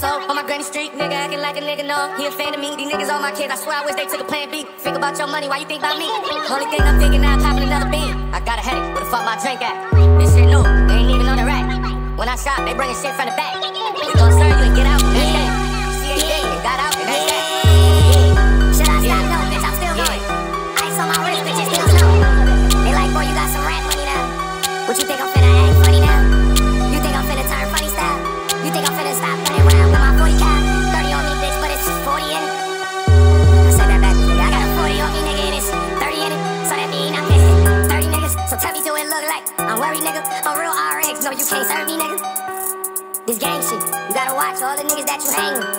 soul. On my granny street, nigga acting like a nigga no. He a fan of me. These niggas all my kids. I swear I wish they took a plan B. Think about your money, why you think about me? Only thing I'm thinking now, popping another bean. I got a headache. Where the fuck my drink at? This shit new. They ain't even on the rack. When I shop, they bringin' shit from the back. I'm worried, nigga? A real RX, no, you can't serve me, nigga. This gang shit, you gotta watch all the niggas that you hang with.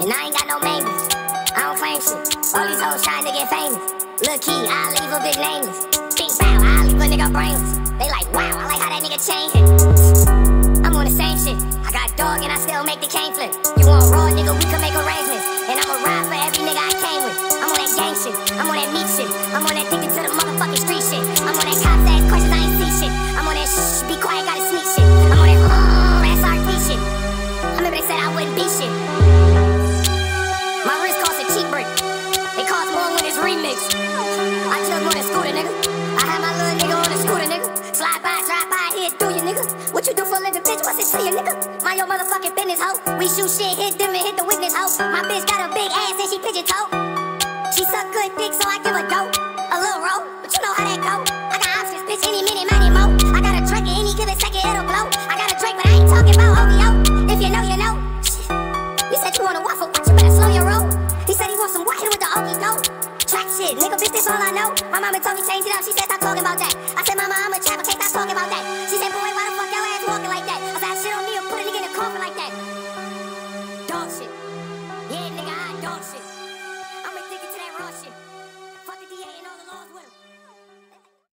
And I ain't got no main bitch. I don't claim shit. All these hoes trying to get famous. Look key, I leave a big nameless. Think bow, I leave a nigga brainless. They like, wow, I like how that nigga chain hit. I'm on the same shit. I got dog and I still make the cane flip. You want raw nigga, we can make arrangements. And I'ma ride for every nigga I came with. I'm on that gang shit. I'm on that meat shit. I'm on that addicted to the motherfucking street shit. I'm on that cops ass see shit. I'm on that shh, be quiet, gotta sneak shit. I'm on that uh, SRT shit. I remember they said I wouldn't be shit. My wrist cost a cheap brick. It cost more when it's remix. I took more than scooter, nigga. I had my little nigga on the scooter, nigga. Slide by, drive by, hit through you, nigga. What you do for a living, bitch? What's it to you, nigga? Mind your motherfucking business, hoe. We shoot shit, hit them and hit the witness, hoe. My bitch got a big ass and she pigeon toe. Nigga, bitch, this all I know. My mama told me change it up, she said stop talking about that. I said, mama, I'm a trapper, can't stop talking about that. She said, boy, why the fuck your ass walking like that? I said, shit on me or put a nigga in a coffin like that. Dog shit. Yeah, nigga, I dog shit.